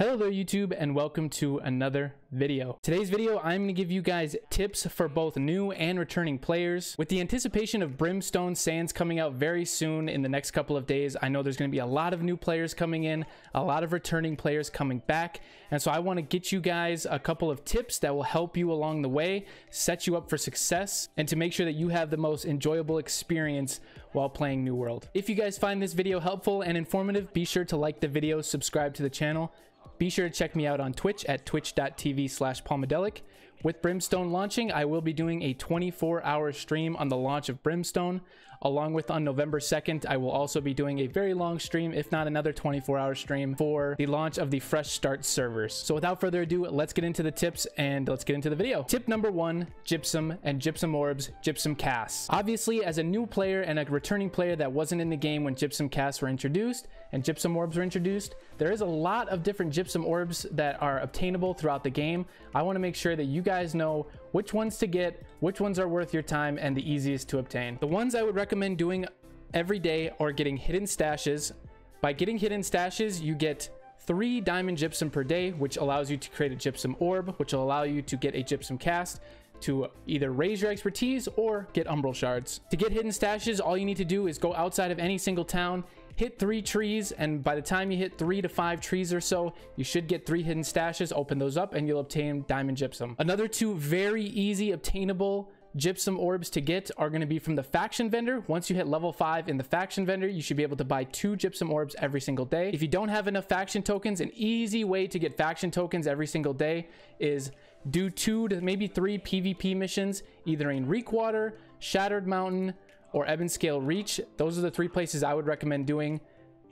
Hello there YouTube and welcome to another video. Today's video I'm going to give you guys tips for both new and returning players. With the anticipation of Brimstone Sands coming out very soon in the next couple of days, I know there's going to be a lot of new players coming in, a lot of returning players coming back, and so I want to get you guys a couple of tips that will help you along the way, set you up for success, and to make sure that you have the most enjoyable experience while playing New World. If you guys find this video helpful and informative, be sure to like the video, subscribe to the channel, be sure to check me out on Twitch at twitch.tv slash palmadelic. With Brimstone launching, I will be doing a 24 hour stream on the launch of Brimstone. Along with on November 2nd, I will also be doing a very long stream, if not another 24 hour stream, for the launch of the Fresh Start servers. So without further ado, let's get into the tips and let's get into the video. Tip number one Gypsum and Gypsum Orbs, Gypsum Casts. Obviously, as a new player and a returning player that wasn't in the game when Gypsum Casts were introduced and Gypsum Orbs were introduced, there is a lot of different Gypsum Orbs that are obtainable throughout the game. I want to make sure that you guys know which ones to get, which ones are worth your time, and the easiest to obtain. The ones I would recommend doing every day are getting hidden stashes. By getting hidden stashes, you get three diamond gypsum per day, which allows you to create a gypsum orb, which will allow you to get a gypsum cast to either raise your expertise or get umbral shards. To get hidden stashes, all you need to do is go outside of any single town, hit three trees, and by the time you hit three to five trees or so, you should get three hidden stashes, open those up, and you'll obtain diamond gypsum. Another two very easy obtainable gypsum orbs to get are going to be from the faction vendor. Once you hit level 5 in the faction vendor, you should be able to buy two gypsum orbs every single day. If you don't have enough faction tokens, an easy way to get faction tokens every single day is do two to maybe three PvP missions, either in Reekwater, Shattered Mountain, or Ebon Scale Reach. Those are the three places I would recommend doing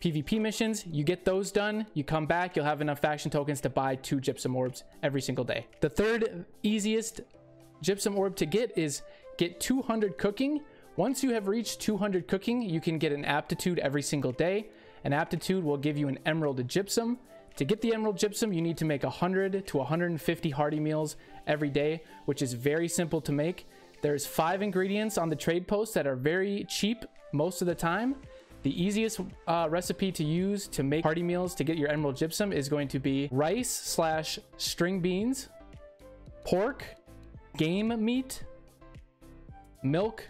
PvP missions. You get those done, you come back, you'll have enough faction tokens to buy two gypsum orbs every single day. The third easiest gypsum orb to get is get 200 cooking. Once you have reached 200 cooking, you can get an aptitude every single day. An aptitude will give you an emerald gypsum. To get the emerald gypsum, you need to make 100 to 150 hearty meals every day, which is very simple to make. There's five ingredients on the trade post that are very cheap most of the time. The easiest uh, recipe to use to make hearty meals to get your emerald gypsum is going to be rice slash string beans, pork, game meat, milk,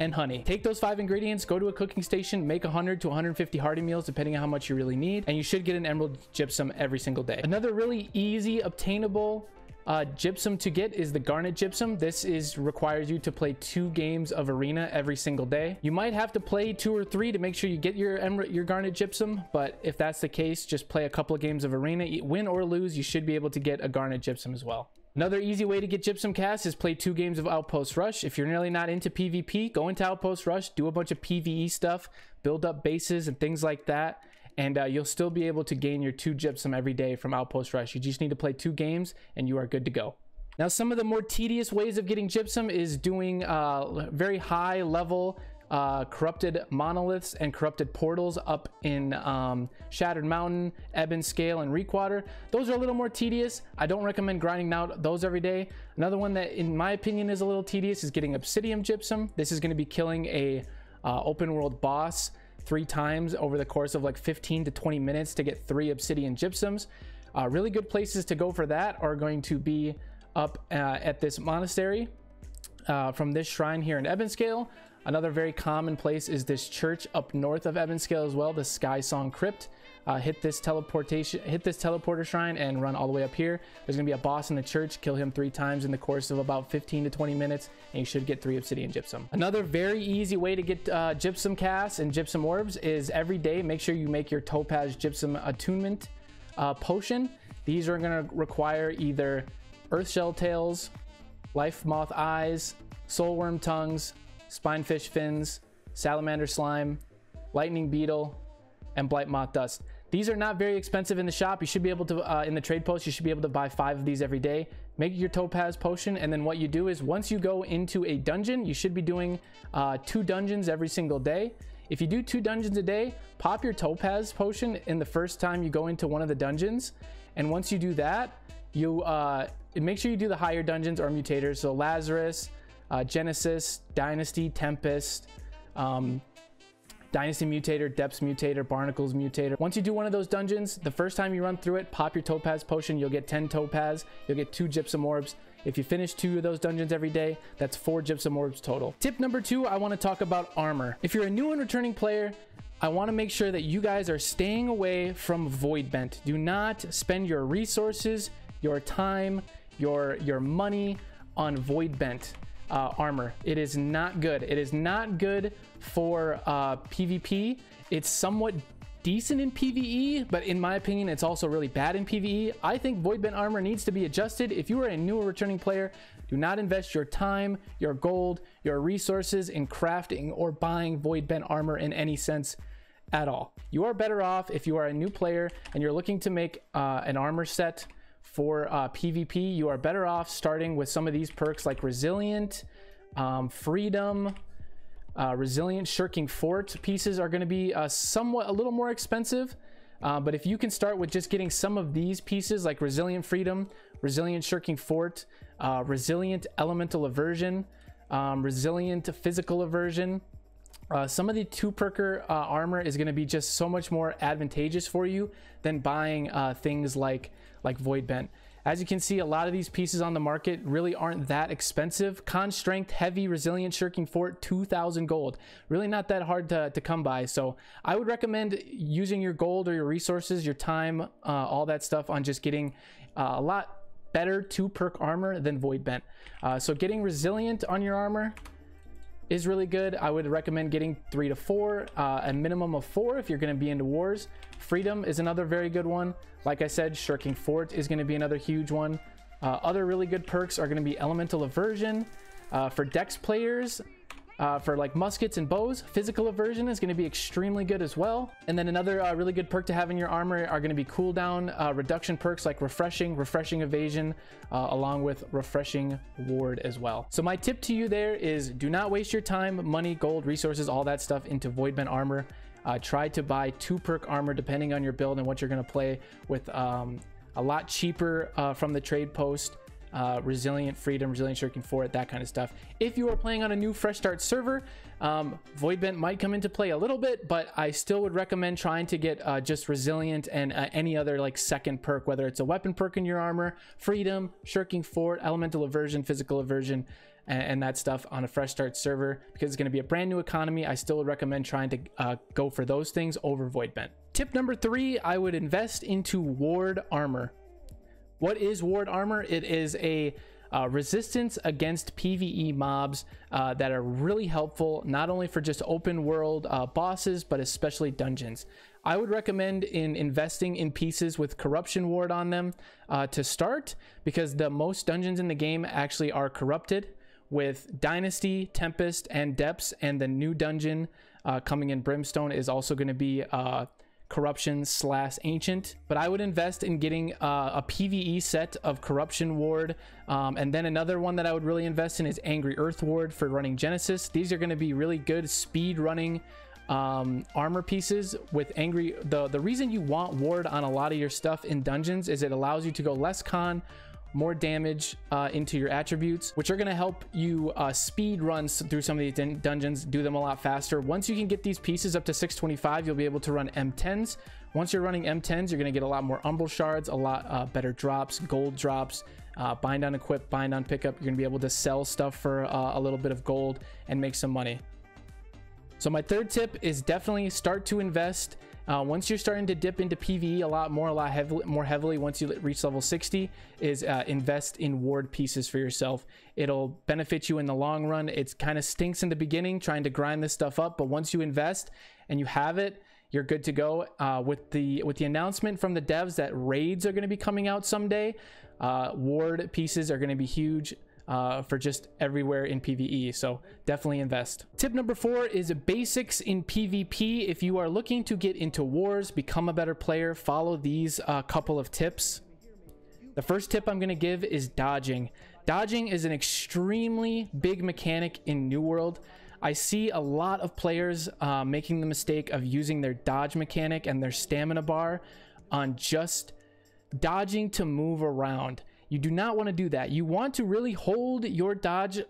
and honey. Take those five ingredients, go to a cooking station, make 100 to 150 hearty meals, depending on how much you really need, and you should get an emerald gypsum every single day. Another really easy, obtainable uh, gypsum to get is the garnet gypsum. This is requires you to play two games of arena every single day. You might have to play two or three to make sure you get your emerald, your garnet gypsum, but if that's the case, just play a couple of games of arena. Win or lose, you should be able to get a garnet gypsum as well. Another easy way to get Gypsum Cast is play two games of Outpost Rush. If you're really not into PvP, go into Outpost Rush, do a bunch of PvE stuff, build up bases and things like that, and uh, you'll still be able to gain your two Gypsum every day from Outpost Rush. You just need to play two games and you are good to go. Now, some of the more tedious ways of getting Gypsum is doing uh, very high level uh, corrupted monoliths and corrupted portals up in um, Shattered Mountain, Ebon Scale, and Reekwater. Those are a little more tedious. I don't recommend grinding out those every day. Another one that, in my opinion, is a little tedious is getting Obsidian Gypsum. This is going to be killing a uh, open world boss three times over the course of like 15 to 20 minutes to get three Obsidian Gypsums. Uh, really good places to go for that are going to be up uh, at this monastery uh, from this shrine here in Ebonscale. Another very common place is this church up north of Ebonscale as well, the Sky Song Crypt. Uh, hit this teleportation, hit this teleporter shrine and run all the way up here. There's gonna be a boss in the church, kill him three times in the course of about 15 to 20 minutes, and you should get three obsidian gypsum. Another very easy way to get uh, gypsum casts and gypsum orbs is every day, make sure you make your topaz gypsum attunement uh, potion. These are gonna require either earth shell tails, life moth eyes, soul worm tongues, spinefish fins, salamander slime, lightning beetle, and blight moth dust. These are not very expensive in the shop. You should be able to, uh, in the trade post, you should be able to buy five of these every day. Make your topaz potion, and then what you do is once you go into a dungeon, you should be doing uh, two dungeons every single day. If you do two dungeons a day, pop your topaz potion in the first time you go into one of the dungeons. And once you do that, you uh, make sure you do the higher dungeons or mutators. So Lazarus, uh, Genesis, Dynasty, Tempest, um, Dynasty Mutator, Depths Mutator, Barnacles Mutator. Once you do one of those dungeons, the first time you run through it, pop your Topaz Potion, you'll get 10 Topaz, you'll get 2 Gypsum Orbs. If you finish two of those dungeons every day, that's 4 Gypsum Orbs total. Tip number 2, I want to talk about armor. If you're a new and returning player, I want to make sure that you guys are staying away from Void Bent. Do not spend your resources, your time, your your money on Void Bent uh, armor. It is not good. It is not good for uh, PvP. It's somewhat decent in PvE, but in my opinion, it's also really bad in PvE. I think Void Bent armor needs to be adjusted. If you are a new or returning player, do not invest your time, your gold, your resources in crafting or buying Void Bent armor in any sense at all. You are better off if you are a new player and you're looking to make uh, an armor set for uh, PvP. You are better off starting with some of these perks like Resilient, um, Freedom, uh, resilient shirking fort pieces are going to be uh, somewhat a little more expensive. Uh, but if you can start with just getting some of these pieces like resilient freedom, resilient shirking fort, uh, resilient elemental aversion, um, resilient physical aversion, uh, some of the two perker uh, armor is going to be just so much more advantageous for you than buying things like like void bent. As you can see, a lot of these pieces on the market really aren't that expensive. Con Strength, Heavy, Resilient, Shirking Fort, 2,000 gold. Really not that hard to, to come by. So I would recommend using your gold or your resources, your time, uh, all that stuff on just getting uh, a lot better two perk armor than Void Bent. Uh, so getting Resilient on your armor is really good. I would recommend getting three to four, uh, a minimum of four if you're going to be into wars. Freedom is another very good one. Like I said, Shirking Fort is going to be another huge one. Uh, other really good perks are going to be Elemental Aversion. Uh, for Dex players, uh, for like muskets and bows, physical aversion is going to be extremely good as well. And then another uh, really good perk to have in your armor are going to be cooldown uh, reduction perks like refreshing, refreshing evasion, uh, along with refreshing ward as well. So my tip to you there is do not waste your time, money, gold, resources, all that stuff into Voidbent armor. Uh, try to buy two perk armor depending on your build and what you're going to play with um, a lot cheaper uh, from the trade post uh, resilient freedom, resilient shirking fort, that kind of stuff. If you are playing on a new fresh start server, um, Voidbent might come into play a little bit, but I still would recommend trying to get uh, just resilient and uh, any other like second perk, whether it's a weapon perk in your armor, freedom, shirking fort, elemental aversion, physical aversion, and, and that stuff on a fresh start server because it's going to be a brand new economy. I still would recommend trying to uh, go for those things over Voidbent. Tip number three, I would invest into ward armor. What is Ward Armor? It is a uh, resistance against PvE mobs uh, that are really helpful, not only for just open world uh, bosses, but especially dungeons. I would recommend in investing in pieces with corruption ward on them uh, to start because the most dungeons in the game actually are corrupted with Dynasty, Tempest, and Depths, and the new dungeon uh, coming in Brimstone is also going to be uh, corruption slash ancient but i would invest in getting uh, a pve set of corruption ward um, and then another one that i would really invest in is angry earth ward for running genesis. These are going to be really good speed running um, armor pieces with angry the the reason you want ward on a lot of your stuff in dungeons is it allows you to go less con more damage uh, into your attributes, which are going to help you uh, speed runs through some of these dun dungeons, do them a lot faster. Once you can get these pieces up to 625, you'll be able to run M10s. Once you're running M10s, you're going to get a lot more Umbral Shards, a lot uh, better drops, gold drops, uh, bind on equip, bind on pickup. You're going to be able to sell stuff for uh, a little bit of gold and make some money. So my third tip is definitely start to invest uh, once you're starting to dip into PVE a lot more, a lot heavily, more heavily, once you reach level 60, is uh, invest in ward pieces for yourself. It'll benefit you in the long run. It kind of stinks in the beginning trying to grind this stuff up, but once you invest and you have it, you're good to go. Uh, with the with the announcement from the devs that raids are going to be coming out someday, uh, ward pieces are going to be huge uh, for just everywhere in PvE. So definitely invest. Tip number four is basics in PvP. If you are looking to get into wars, become a better player, follow these uh, couple of tips. The first tip I'm going to give is dodging. Dodging is an extremely big mechanic in New World. I see a lot of players uh, making the mistake of using their dodge mechanic and their stamina bar on just dodging to move around. You do not want to do that. You want to really hold your dodge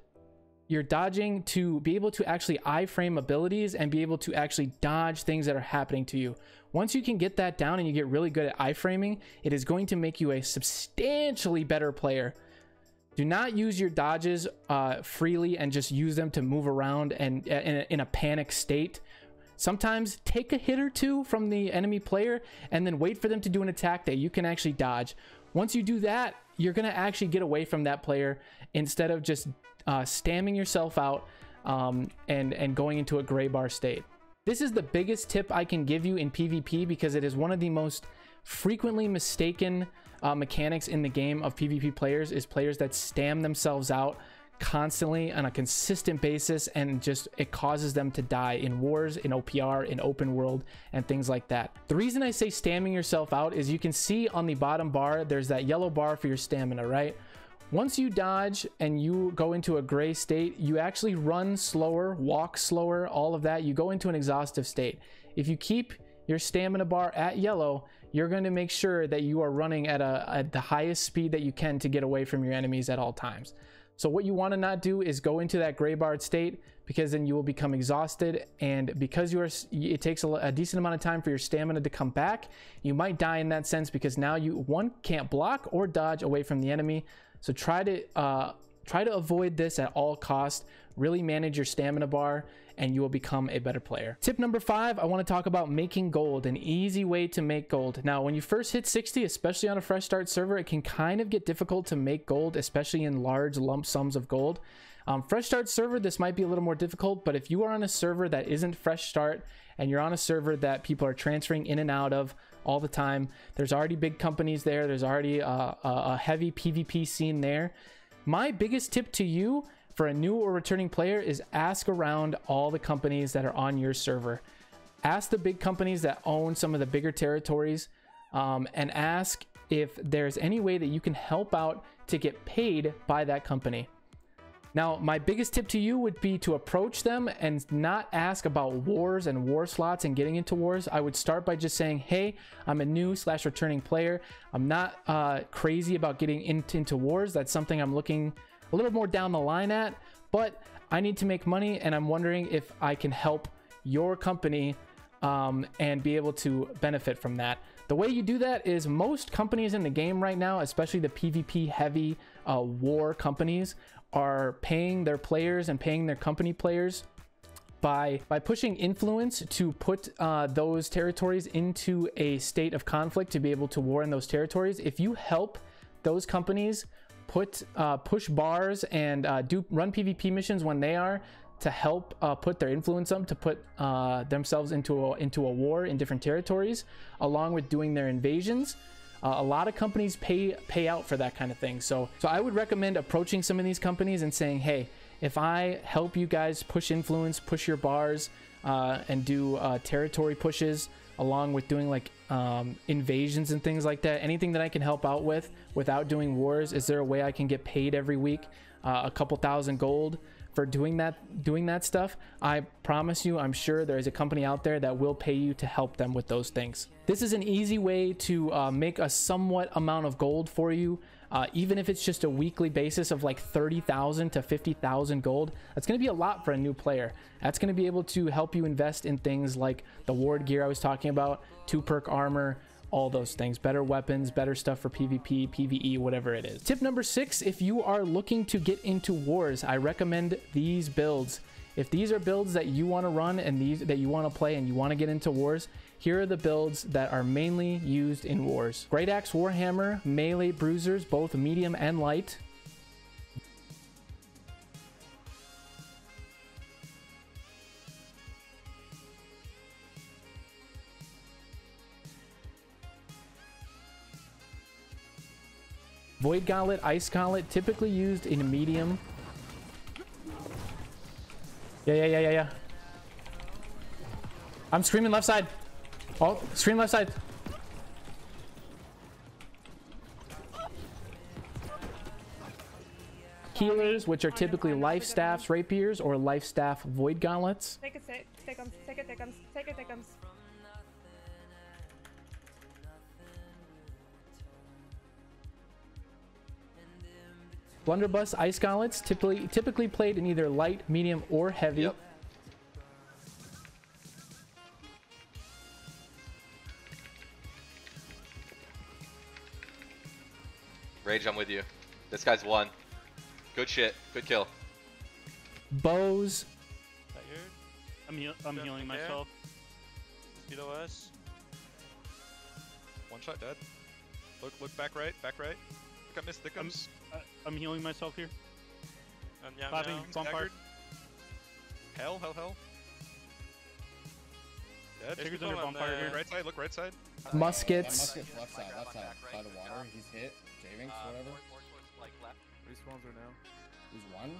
you're dodging to be able to actually iframe abilities and be able to actually dodge things that are happening to you. Once you can get that down and you get really good at iframing, it is going to make you a substantially better player. Do not use your dodges uh, freely and just use them to move around and in a, in a panic state. Sometimes take a hit or two from the enemy player and then wait for them to do an attack that you can actually dodge. Once you do that, you're going to actually get away from that player instead of just uh, stamming yourself out um, and, and going into a gray bar state. This is the biggest tip I can give you in PvP because it is one of the most frequently mistaken uh, mechanics in the game of PvP players is players that stam themselves out constantly on a consistent basis and just it causes them to die in wars in opr in open world and things like that the reason i say stamming yourself out is you can see on the bottom bar there's that yellow bar for your stamina right once you dodge and you go into a gray state, you actually run slower, walk slower, all of that. You go into an exhaustive state. If you keep your stamina bar at yellow, you're going to make sure that you are running at, a, at the highest speed that you can to get away from your enemies at all times. So what you want to not do is go into that gray barred state because then you will become exhausted and because you are it takes a, a, decent amount of time for your stamina to come back you might die in that sense because now you one can't block or dodge away from the enemy so try to uh, try to avoid this at all costs. Really manage your stamina bar and you will become a better player. Tip number five, I want to talk about making gold, an easy way to make gold. Now, when you first hit 60, especially on a fresh start server, it can kind of get difficult to make gold, especially in large lump sums of gold. Um, fresh start server, this might be a little more difficult, but if you are on a server that isn't fresh start and you're on a server that people are transferring in and out of all the time. There's already big companies there. There's already a, a, a heavy PvP scene there. My biggest tip to you for a new or returning player is ask around all the companies that are on your server. Ask the big companies that own some of the bigger territories um, and ask if there's any way that you can help out to get paid by that company. Now, my biggest tip to you would be to approach them and not ask about wars and war slots and getting into wars. I would start by just saying, hey, I'm a new slash returning player. I'm not uh, crazy about getting into, into wars. That's something I'm looking a little more down the line at, but I need to make money and I'm wondering if I can help your company um, and be able to benefit from that. The way you do that is most companies in the game right now, especially the PvP heavy uh, war companies, are paying their players and paying their company players by by pushing influence to put uh, those territories into a state of conflict to be able to war in those territories. If you help those companies put uh, push bars and uh, do run PvP missions when they are to help uh, put their influence up to put uh, themselves into a, into a war in different territories, along with doing their invasions. Uh, a lot of companies pay pay out for that kind of thing. So so I would recommend approaching some of these companies and saying, hey, if I help you guys push influence, push your bars, uh, and do territory pushes along with doing like um, invasions and things like that, anything that I can help out with without doing wars, is there a way I can get paid every week, uh, a couple thousand gold? for doing that doing that stuff i promise you i'm sure there is a company out there that will pay you to help them with those things this is an easy way to uh, make a somewhat amount of gold for you uh, even if it's just a weekly basis of like 30,000 to 50,000 gold, that's going to be a lot for a new player. That's going to be able to help you invest in things like the ward gear I was talking about, two perk armor, all those things. Better weapons better stuff for pvp pve whatever it is. Tip number six if you are looking to get into wars i recommend these builds. If these are builds that you want to run and these that you want to play and you want to get into wars here are the builds that are mainly used in wars great axe warhammer melee bruisers both medium and light Void Gauntlet, Ice Gauntlet, typically used in medium. Yeah, yeah, yeah, yeah, yeah. I'm screaming left side. Oh, scream left side. Healers, which are typically life staffs, rapiers, or life staff void gauntlets. Take it, take them, take it, take them, take it, take them. Blunderbuss Ice Gauntlets, typically typically played in either light, medium, or heavy. Yep. Rage, I'm with you. This guy's one. Good shit. Good kill. Bows, Tired. I'm, heal I'm healing in there. myself. Below us. One shot dead. Look, look back right, back right. Look at Miss Thickums. Uh, I'm healing myself here. And yeah, Clapping, now. bump Hell, hell, hell. Dead. Trigger's There's under on bonfire the here. Right side, look right side. Yeah, muskets. muskets left side, left side, by the water. He's hit. Javings, whatever. Respawns are now. He's one.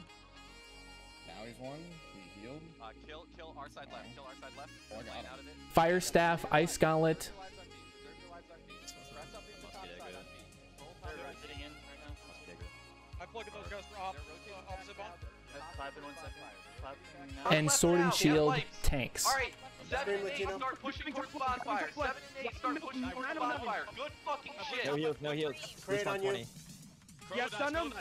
Now he's one. He healed. Uh, kill, kill our side left. Kill our side left. Oh, I got him. out of it. Fire Staff, Ice Gauntlet. Reserve your lives on B. Reserve your lives on B. Press up into top side on B. Roll top They're side. rotating in right now. I'm plugging those guys for op, They're rotating uh, opposite bomb. Now. In one top second. fire. Clap now. And Sword and. Shield tanks. All right, seven and eight start pushing towards bonfire. Seven and eight start pushing towards bonfire. Good fucking shit. No heals, no heals. Respawn 20. Yes, on him.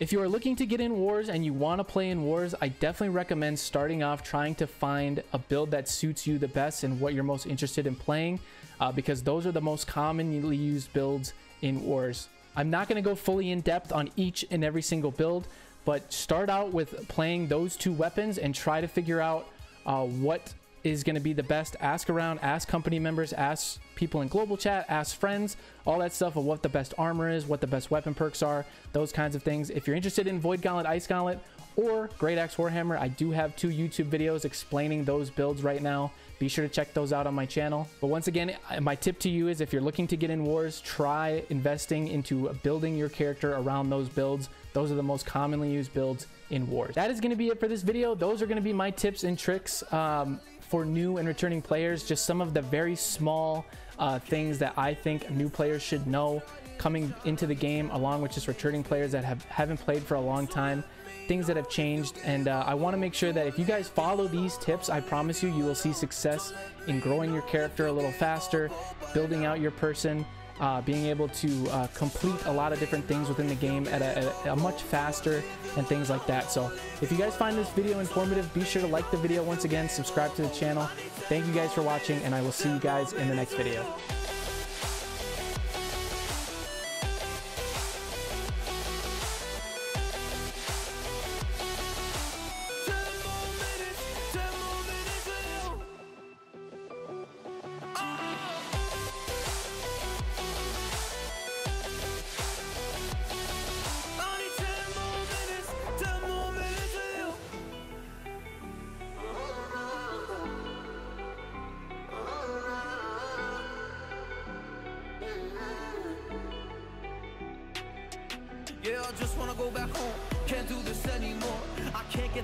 If you are looking to get in wars and you want to play in wars, I definitely recommend starting off trying to find a build that suits you the best and what you're most interested in playing, uh, because those are the most commonly used builds in wars. I'm not going to go fully in depth on each and every single build, but start out with playing those two weapons and try to figure out uh, what is going to be the best. Ask around, ask company members, ask people in global chat, ask friends, all that stuff of what the best armor is, what the best weapon perks are, those kinds of things. If you're interested in Void Gauntlet, Ice Gauntlet, or Great Axe Warhammer, I do have two YouTube videos explaining those builds right now. Be sure to check those out on my channel. But once again, my tip to you is if you're looking to get in wars, try investing into building your character around those builds. Those are the most commonly used builds in wars. That is going to be it for this video. Those are going to be my tips and tricks um, for new and returning players. Just some of the very small uh, things that I think new players should know coming into the game, along with just returning players that have haven't played for a long time. Things that have changed, and uh, I want to make sure that if you guys follow these tips, I promise you, you will see success in growing your character a little faster, building out your person, uh, being able to uh, complete a lot of different things within the game at a, at a much faster and things like that. So if you guys find this video informative, be sure to like the video once again, subscribe to the channel. Thank you guys for watching, and I will see you guys in the next video. Do this anymore. I can't get